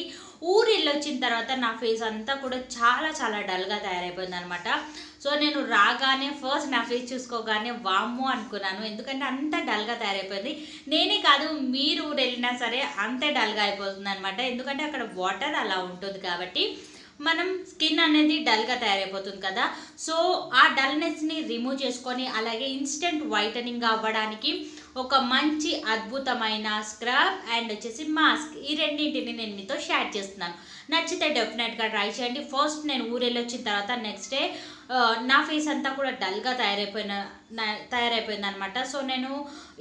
అనేది చేయండి ఊరు వచ్చిన తర్వాత నా ఫేస్ అంతా కూడా చాలా చాలా డల్గా తయారైపోయింది అనమాట సో నేను రాగానే ఫస్ట్ నా ఫేస్ చూసుకోగానే వామ్మో అనుకున్నాను. ఎందుకంటే అంత డల్గా తయారైపోయింది. నేనే కాదు మీరు ఊరు వెళ్ళినా సరే అంతే డల్గా అయిపోతుంది అనమాట ఎందుకంటే అక్కడ వాటర్ అలా ఉంటుంది కాబట్టి మనం స్కిన్ అనేది డల్గా తయారైపోతుంది కదా. సో ఆ డల్నెస్ని రిమూవ్ చేసుకొని అలాగే ఇన్స్టెంట్ వైటనింగ్ అవ్వడానికి ఒక మంచి అద్భుతమైన స్క్రబ్ అండ్ వచ్చేసి మాస్క్ ఈ రెండింటిని నేను మీతో షేర్ చేస్తున్నాను. నచ్చితే డెఫినెట్గా ట్రై చేయండి. ఫస్ట్ నేను ఊరెళ్ళి వచ్చిన తర్వాత నెక్స్ట్ డే నా ఫేస్ అంతా కూడా డల్గా తయారైపోయిన తయారైపోయింది అనమాట సో నేను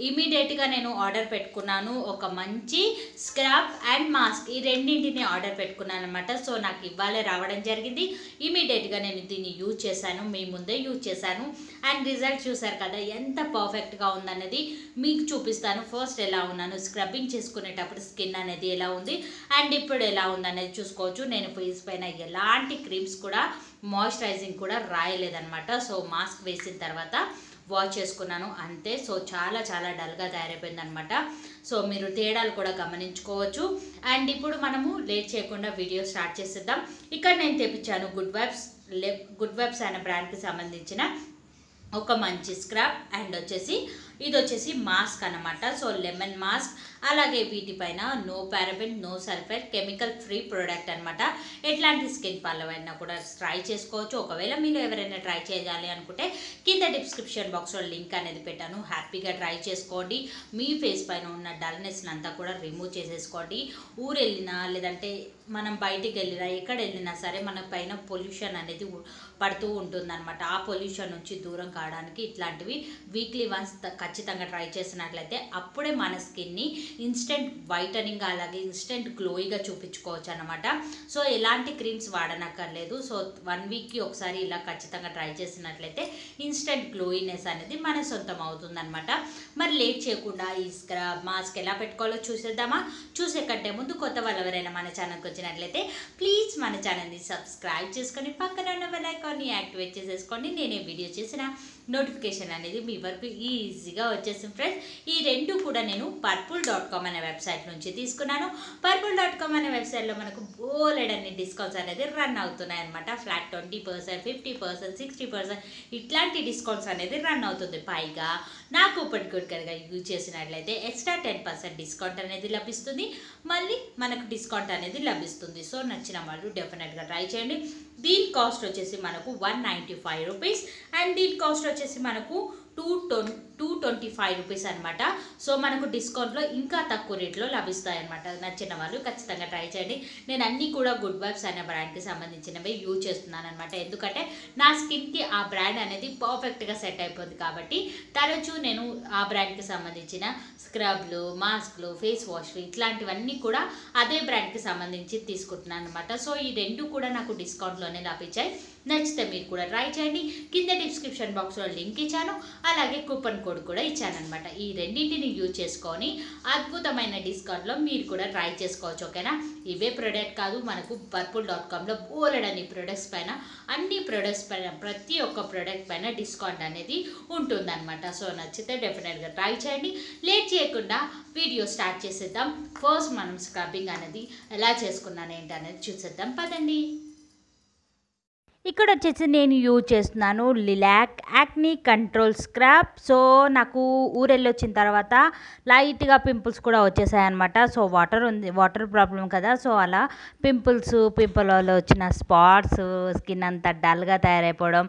ఇమీడియట్గా నేను ఆర్డర్ పెట్టుకున్నాను. ఒక మంచి స్క్రబ్ అండ్ మాస్క్ ఈ రెండింటిని ఆర్డర్ పెట్టుకున్నాను అనమాట సో నాకు ఇవ్వాలే రావడం జరిగింది. ఇమీడియట్గా నేను దీన్ని యూజ్ చేశాను. మీ ముందే యూజ్ చేశాను. అండ్ రిజల్ట్ చూసారు కదా ఎంత పర్ఫెక్ట్గా ఉందన్నది మీకు చూపిస్తాను. ఫస్ట్ ఎలా ఉన్నాను? స్క్రబ్బింగ్ చేసుకునేటప్పుడు స్కిన్ అనేది ఎలా ఉంది? అండ్ ఇప్పుడు ఎలా ఉందనేది చూసుకోవచ్చు. నేను ఫేస్ పైన ఎలాంటి క్రీమ్స్ కూడా మాయిశ్చరైజింగ్ కూడా రాయలేదనమాట సో మాస్క్ వేసిన తర్వాత వాష్ చేసుకున్నాను అంతే. సో చాలా చాలా డల్గా తయారైపోయింది అనమాట సో మీరు తేడాలు కూడా గమనించుకోవచ్చు. అండ్ ఇప్పుడు మనము లేట్ చేయకుండా వీడియో స్టార్ట్ చేసేద్దాం. ఇక్కడ నేను తెప్పించాను గుడ్ వైబ్స్ గుడ్ వైబ్స్ అనే బ్రాండ్కి సంబంధించిన ఒక మంచి స్క్రబ్ అండ్ వచ్చేసి ఇది వచ్చేసి మాస్క్ అన్నమాట. సో లెమన్ మాస్క్ అలాగే వీటిపైన no paraben no sulphate chemical free product అన్నమాట. ఎట్లాంటి స్కిన్ పళ్ళవైనా కూడా ట్రై చేసుకోవచ్చు. ఒకవేళ మీరు ఎవరైనా ట్రై చేయాలి అనుకుంటే కింద డిస్క్రిప్షన్ బాక్స్లో లింక్ అనేది పెట్టాను. హ్యాపీగా ట్రై చేసుకోండి. మీ ఫేస్ పైన ఉన్న డల్నెస్ని అంతా కూడా రిమూవ్ చేసేసుకోండి. ఊరు వెళ్ళినా లేదంటే మనం బయటికి వెళ్ళినా ఎక్కడ వెళ్ళినా సరే మన పైన పొల్యూషన్ అనేది పడుతూ ఉంటుందన్నమాట. ఆ పొల్యూషన్ నుంచి దూరం కావడానికి ఇట్లాంటివి వీక్లీ వన్స్ ఖచ్చితంగా ట్రై చేసినట్లయితే అప్పుడే మన స్కిన్ని ఇన్స్టెంట్ వైటనింగ్ అలాగే ఇన్స్టెంట్ గ్లోయిగా చూపించుకోవచ్చు అనమాట సో ఎలాంటి క్రీమ్స్ వాడనక్కర్లేదు. సో వన్ వీక్కి ఒకసారి ఇలా ఖచ్చితంగా ట్రై చేసినట్లయితే ఇన్స్టెంట్ గ్లోయినెస్ అనేది మన సొంతం అవుతుందన్నమాట. మరి లేట్ చేయకుండా ఈ స్క్రబ్ మాస్క్ ఎలా పెట్టుకోవాలో చూసేద్దామా? చూసే కంటే ముందు కొత్త వాళ్ళు ఎవరైనా మన ఛానల్కి వచ్చినట్లయితే ప్లీజ్ మన ఛానల్ని సబ్స్క్రైబ్ చేసుకొని పక్కన ఉన్న బెల్ ఐకాన్ని యాక్టివేట్ చేసేసుకోండి. నేనే వీడియో చేసిన నోటిఫికేషన్ అనేది మీ వరకు ఈజీగా వచ్చేసింది ఫ్రెండ్స్ ఈ రెండు కూడా నేను పర్పుల్ డాట్ కామ్ అనే వెబ్సైట్ నుంచి తీసుకున్నాను. పర్పుల్ డాట్ కామ్ అనే వెబ్సైట్లో మనకు బోలెడ్ అన్ని డిస్కౌంట్స్ అనేది రన్ అవుతున్నాయి అనమాట flat twenty percent fifty percent sixty percent ఇట్లాంటి డిస్కౌంట్స్ అనేది రన్ అవుతుంది. పైగా నా కూపన్ కోడ్ కనుక యూజ్ చేసినట్లయితే ఎక్స్ట్రా టెన్ పర్సెంట్ డిస్కౌంట్ అనేది లభిస్తుంది. మళ్ళీ మనకు డిస్కౌంట్ అనేది లభిస్తుంది. సో నచ్చిన వాళ్ళు డెఫినెట్గా ట్రై చేయండి. దీని కాస్ట్ వచ్చేసి మనకు one ninety five rupees and దీని కాస్ట్ వచ్చేసి మనకు టూ టొన్ టూ ట్వంటీ ఫైవ్ రూపీస్ అనమాట సో మనకు డిస్కౌంట్లో ఇంకా తక్కువ రేట్లో లభిస్తాయి అనమాట నచ్చిన వాళ్ళు ఖచ్చితంగా ట్రై చేయండి. నేను అన్నీ కూడా గుడ్ వైబ్స్ అనే బ్రాండ్కి సంబంధించినవి యూజ్ చేస్తున్నాను అనమాట ఎందుకంటే నా స్కిన్కి ఆ బ్రాండ్ అనేది పర్ఫెక్ట్గా సెట్ అయిపోతుంది కాబట్టి తరచూ నేను ఆ బ్రాండ్కి సంబంధించిన స్క్రబ్లు మాస్క్లు ఫేస్ వాష్లు ఇట్లాంటివన్నీ కూడా అదే బ్రాండ్కి సంబంధించి తీసుకుంటున్నాను అనమాట సో ఈ రెండు కూడా నాకు డిస్కౌంట్లోనే లభించాయి. నచ్చితే మీరు కూడా ట్రై చేయండి. కింద డిస్క్రిప్షన్ బాక్స్లో లింక్ ఇచ్చాను. అలాగే కూపన్ కోడ్ కూడా ఇచ్చాను అనమాట ఈ రెండింటిని యూజ్ చేసుకొని అద్భుతమైన డిస్కౌంట్లో మీరు కూడా ట్రై చేసుకోవచ్చు ఓకేనా? ఇవే ప్రోడక్ట్ కాదు మనకు పర్పుల్ డాట్ కామ్లో బోలెడని ప్రొడక్ట్స్ పైన అన్ని ప్రొడక్ట్స్ పైన ప్రతి ఒక్క ప్రోడక్ట్ పైన డిస్కౌంట్ అనేది ఉంటుందన్నమాట. సో నచ్చితే డెఫినెట్గా ట్రై చేయండి. లేట్ చేయకుండా వీడియో స్టార్ట్ చేసేద్దాం. ఫస్ట్ మనం స్క్రబ్బింగ్ అనేది ఎలా చేసుకున్నాను ఏంటి అనేది చూసేద్దాం. పదండి. ఇక్కడ వచ్చేసి నేను యూజ్ చేస్తున్నాను lilac acne control scrub so నాకు ఊరెళ్ళి వచ్చిన తర్వాత లైట్గా పింపుల్స్ కూడా వచ్చేసాయి అనమాట సో వాటర్ ఉంది వాటర్ ప్రాబ్లం కదా. సో అలా పింపుల్స్ పింపుల్ వల్ల వచ్చిన స్పాట్స్ స్కిన్ అంతా డల్గా తయారైపోవడం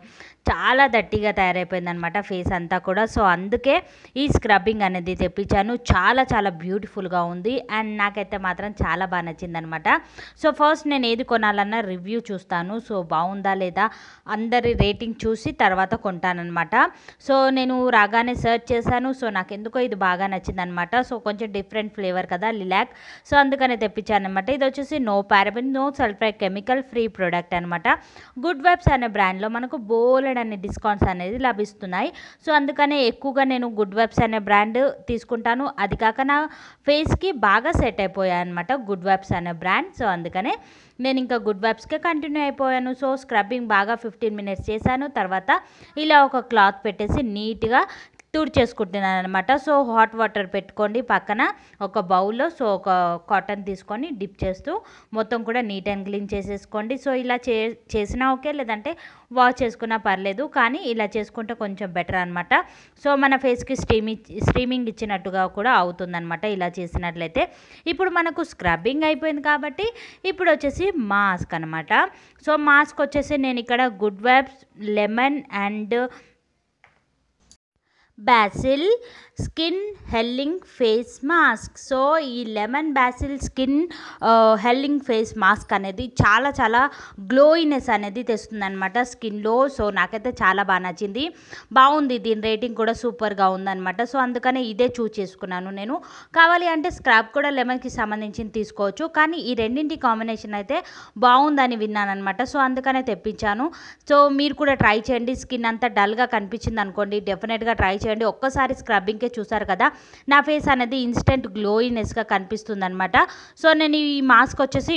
చాలా దట్టిగా తయారైపోయింది అనమాట ఫేస్ అంతా కూడా. సో అందుకే ఈ స్క్రబ్బింగ్ అనేది తెప్పించాను. చాలా చాలా బ్యూటిఫుల్గా ఉంది అండ్ నాకైతే మాత్రం చాలా బాగా నచ్చిందనమాట సో ఫస్ట్ నేను ఏది కొనాలన్నా రివ్యూ చూస్తాను. సో బాగుందా లేదా అందరి రేటింగ్ చూసి తర్వాత కొంటానమాట సో నేను రాగానే సెర్చ్ చేశాను. సో నాకు ఎందుకో ఇది బాగా నచ్చిందనమాట సో కొంచెం డిఫరెంట్ ఫ్లేవర్ కదా లిలాక్. సో అందుకనే తెప్పించానమాట ఇది వచ్చేసి no paraben no sulphur chemical free product అనమాట గుడ్ వైబ్స్ అనే బ్రాండ్లో మనకు బోలెడ్ అనే డిస్కౌంట్స్ అనేది లభిస్తున్నాయి. సో అందుకనే ఎక్కువగా నేను గుడ్ వైబ్స్ అనే బ్రాండ్ తీసుకుంటాను. అది కాక నా ఫేస్కి బాగా సెట్ అయిపోయాయి అనమాట గుడ్ వైబ్స్ అనే బ్రాండ్. సో అందుకనే నేను ఇంకా గుడ్ వైబ్స్కే కంటిన్యూ అయిపోయాను. సో స్క్రబ్బింగ్ బాగా ఫిఫ్టీన్ మినిట్స్ చేశాను. తర్వాత ఇలా ఒక క్లాత్ పెట్టేసి నీట్గా తుడిచేసుకుంటున్నాను అనమాట సో హాట్ వాటర్ పెట్టుకోండి పక్కన. ఒక బౌల్లో సో ఒక కాటన్ తీసుకొని డిప్ చేస్తూ మొత్తం కూడా నీట్ అండ్ క్లీన్ చేసేసుకోండి. సో ఇలా చే చేసినా ఓకే లేదంటే వాష్ చేసుకున్నా పర్లేదు కానీ ఇలా చేసుకుంటే కొంచెం బెటర్ అనమాట సో మన ఫేస్కి స్టీమి స్టీమింగ్ ఇచ్చినట్టుగా కూడా అవుతుందన్నమాట ఇలా చేసినట్లయితే. ఇప్పుడు మనకు స్క్రబ్బింగ్ అయిపోయింది కాబట్టి ఇప్పుడు వచ్చేసి మాస్క్ అనమాట సో మాస్క్ వచ్చేసి నేను ఇక్కడ good vibes lemon and basil skin healing face mask so ఈ lemon basil skin healing face mask అనేది చాలా చాలా గ్లోయినెస్ అనేది తెస్తుంది అనమాట స్కిన్లో సో నాకైతే చాలా బాగా నచ్చింది. బాగుంది దీని రేటింగ్ కూడా సూపర్గా ఉందన్నమాట. సో అందుకనే ఇదే చూస్ చేసుకున్నాను నేను. కావాలి అంటే స్క్రాబ్ కూడా లెమన్కి సంబంధించింది తీసుకోవచ్చు. కానీ ఈ రెండింటి కాంబినేషన్ అయితే బాగుందని విన్నాను అనమాట సో అందుకనే తెప్పించాను. సో మీరు కూడా ట్రై చేయండి. స్కిన్ అంతా డల్గా కనిపించింది అనుకోండి డెఫినెట్గా ట్రై చేయండి. ఒక్కసారి స్క్రబ్బింగ్కే చూసారు కదా? నా ఫేస్ అనేది ఇన్స్టెంట్ గ్లోయినెస్గా కనిపిస్తుంది అనమాట సో నేను ఈ మాస్క్ వచ్చేసి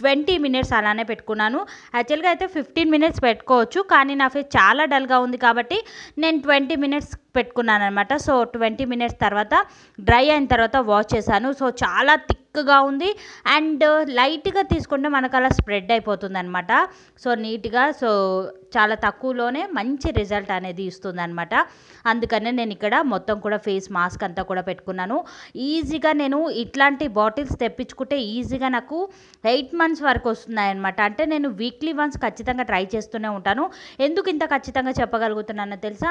ట్వంటీ మినిట్స్ అలానే పెట్టుకున్నాను. యాక్చువల్గా అయితే ఫిఫ్టీన్ మినిట్స్ పెట్టుకోవచ్చు కానీ నా ఫేస్ చాలా డల్గా ఉంది కాబట్టి నేను ట్వంటీ మినిట్స్ పెట్టుకున్నాను అనమాట సో ట్వంటీ మినిట్స్ తర్వాత డ్రై అయిన తర్వాత వాష్ చేశాను. సో చాలా థిక్గా ఉంది. అండ్ లైట్గా తీసుకుంటే మనకు అలా స్ప్రెడ్ అయిపోతుంది అనమాట సో నీట్గా సో చాలా తక్కువలోనే మంచి రిజల్ట్ అనేది ఇస్తుంది అనమాట అందుకనే నేను ఇక్కడ మొత్తం కూడా ఫేస్ మాస్క్ అంతా కూడా పెట్టుకున్నాను. ఈజీగా నేను ఇట్లాంటి బాటిల్స్ తెప్పించుకుంటే ఈజీగా నాకు ఎయిట్ మంత్స్ వరకు వస్తున్నాయి అనమాట అంటే నేను వీక్లీ వన్స్ ఖచ్చితంగా ట్రై చేస్తూనే ఉంటాను. ఎందుకు ఇంత ఖచ్చితంగా చెప్పగలుగుతున్నానో తెలుసా?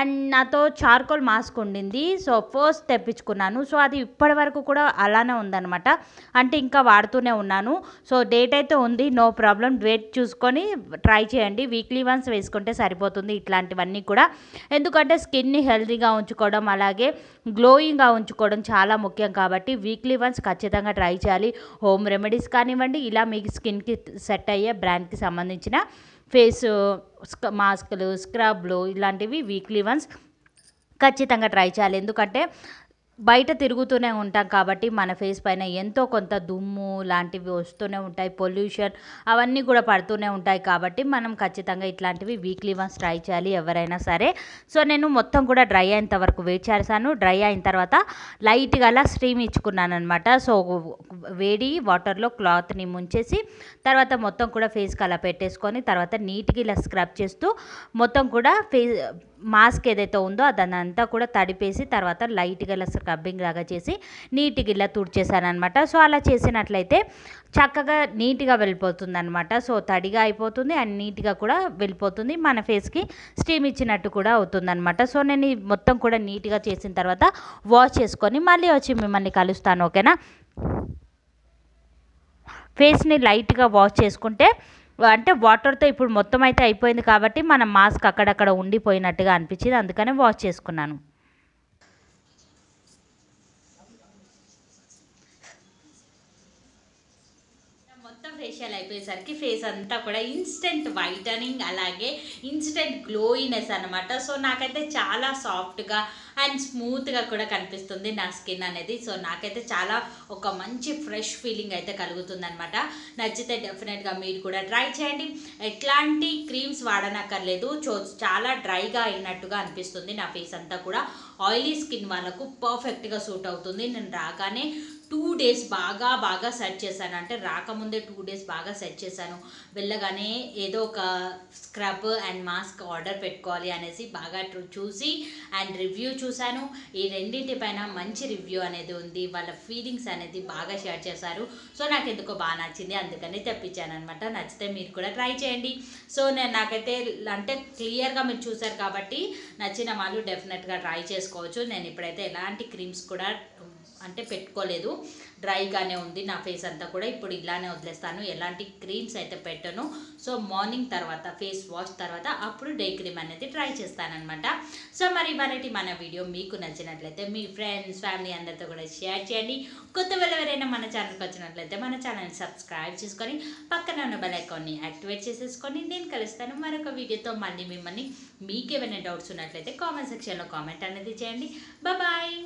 అండ్ నాతో చార్కోల్ మాస్క్ ఉండింది. సో ఫస్ట్ తెప్పించుకున్నాను. సో అది ఇప్పటి వరకు కూడా అలానే ఉందన్నమాట. అంటే ఇంకా వాడుతూనే ఉన్నాను. సో డేట్ అయితే ఉంది. No problem. డేట్ చూసుకొని ట్రై చేయండి. వీక్లీ వన్స్ వేసుకుంటే సరిపోతుంది ఇట్లాంటివన్నీ కూడా. ఎందుకంటే స్కిన్ని హెల్తీగా ఉంచుకోవడం అలాగే గ్లోయింగ్గా ఉంచుకోవడం చాలా ముఖ్యం కాబట్టి వీక్లీ వన్స్ ఖచ్చితంగా ట్రై చేయాలి. హోమ్ రెమెడీస్ కానివ్వండి ఇలా మీ స్కిన్కి సెట్ అయ్యే బ్రాండ్కి సంబంధించిన ఫేస్ మాస్కులు స్క్రబ్లు ఇలాంటివి వీక్లీ వన్స్ ఖచ్చితంగా ట్రై చేయాలి. ఎందుకంటే బయట తిరుగుతూనే ఉంటాం కాబట్టి మన ఫేస్ పైన ఎంతో కొంత దుమ్ము లాంటివి వస్తూనే ఉంటాయి. పొల్యూషన్ అవన్నీ కూడా పడుతూనే ఉంటాయి కాబట్టి మనం ఖచ్చితంగా ఇట్లాంటివి వీక్లీ వన్స్ ట్రై చేయాలి ఎవరైనా సరే. సో నేను మొత్తం కూడా డ్రై అయ్యేంత వరకు వెయిట్ చేశాను. డ్రై అయిన తర్వాత లైట్గా అలా స్ట్రీమ్ ఇచ్చుకున్నాను అనమాట సో వేడి వాటర్లో క్లాత్ని ముంచేసి తర్వాత మొత్తం కూడా ఫేస్కి అలా పెట్టేసుకొని తర్వాత నీట్గా ఇలా స్క్రబ్ చేస్తూ మొత్తం కూడా ఫేస్ మాస్క్ ఏదైతే ఉందో అదంతా కూడా తడిపేసి తర్వాత లైట్గా ఇలా స్క్రబ్బింగ్ లాగా చేసి నీట్గా ఇలా తుడిచేసాను సో అలా చేసినట్లయితే చక్కగా నీట్గా వెళ్ళిపోతుంది అనమాట సో తడిగా అయిపోతుంది అండ్ నీట్గా కూడా వెళ్ళిపోతుంది. మన ఫేస్కి స్టీమ్ ఇచ్చినట్టు కూడా అవుతుంది అనమాట సో నేను మొత్తం కూడా నీట్గా చేసిన తర్వాత వాష్ చేసుకొని మళ్ళీ వచ్చి మిమ్మల్ని కలుస్తాను ఓకేనా? ఫేస్ని లైట్గా వాష్ చేసుకుంటే అంటే వాటర్తో ఇప్పుడు మొత్తం అయితే అయిపోయింది కాబట్టి మన మాస్క్ అక్కడక్కడ ఉండిపోయినట్టుగా అనిపించింది. అందుకనే వాష్ చేసుకున్నాను మొత్తం ఫేషియల్ అయిపోయేసరికి ఫేస్ అంతా కూడా ఇన్స్టెంట్ వైటనింగ్ అలాగే ఇన్స్టెంట్ గ్లోయినెస్ అనమాట సో నాకైతే చాలా సాఫ్ట్గా అండ్ స్మూత్గా కూడా కనిపిస్తుంది నా స్కిన్ అనేది. సో నాకైతే చాలా ఒక మంచి ఫ్రెష్ ఫీలింగ్ అయితే కలుగుతుంది అనమాట నచ్చితే డెఫినెట్గా మీరు కూడా ట్రై చేయండి. ఎట్లాంటి క్రీమ్స్ వాడనక్కర్లేదు. చో చాలా డ్రైగా అయినట్టుగా అనిపిస్తుంది నా ఫేస్ అంతా కూడా. ఆయిలీ స్కిన్ వాళ్ళకు పర్ఫెక్ట్గా సూట్ అవుతుంది. నేను రాగానే టూ డేస్ బాగా బాగా సెట్ చేశాను. అంటే రాకముందే టూ డేస్ బాగా సెట్ చేశాను. వెళ్ళగానే ఏదో ఒక స్క్రబ్ అండ్ మాస్క్ ఆర్డర్ పెట్టుకోవాలి అనేసి బాగా చూసి అండ్ రివ్యూ చూశాను. ఈ రెండింటి పైన మంచి రివ్యూ అనేది ఉంది. వాళ్ళ ఫీలింగ్స్ అనేది బాగా షేర్ చేశారు. సో నాకు ఎందుకో బాగా నచ్చింది. అందుకని తెప్పించాను అనమాట నచ్చితే మీరు కూడా ట్రై చేయండి. సో నేను నాకైతే అంటే క్లియర్గా మీరు చూశారు కాబట్టి నచ్చిన వాళ్ళు డెఫినెట్గా ట్రై చేసుకోవచ్చు. నేను ఇప్పుడైతే ఎలాంటి క్రీమ్స్ కూడా అంటే పెట్టుకోలేదు. డ్రైగానే ఉంది నా ఫేస్ అంతా కూడా. ఇప్పుడు ఇలానే వదిలేస్తాను. ఎలాంటి క్రీమ్స్ అయితే పెట్టను. సో మార్నింగ్ తర్వాత ఫేస్ వాష్ తర్వాత అప్పుడు డే క్రీమ్ అనేది ట్రై చేస్తానమాట సో మరి ఇవాళ మన వీడియో మీకు నచ్చినట్లయితే మీ ఫ్రెండ్స్ ఫ్యామిలీ అందరితో కూడా షేర్ చేయండి. కొత్త వాళ్ళు ఎవరైనా మన ఛానల్కి వచ్చినట్లయితే మన ఛానల్ని సబ్స్క్రైబ్ చేసుకొని పక్కన ఉన్న బెల్ ఐకాన్ని యాక్టివేట్ చేసేసుకొని నేను కలుస్తాను మరొక వీడియోతో. మళ్ళీ మిమ్మల్ని మీకు ఏమైనా డౌట్స్ ఉన్నట్లయితే కామెంట్ సెక్షన్లో కామెంట్ అనేది చేయండి. బాయ్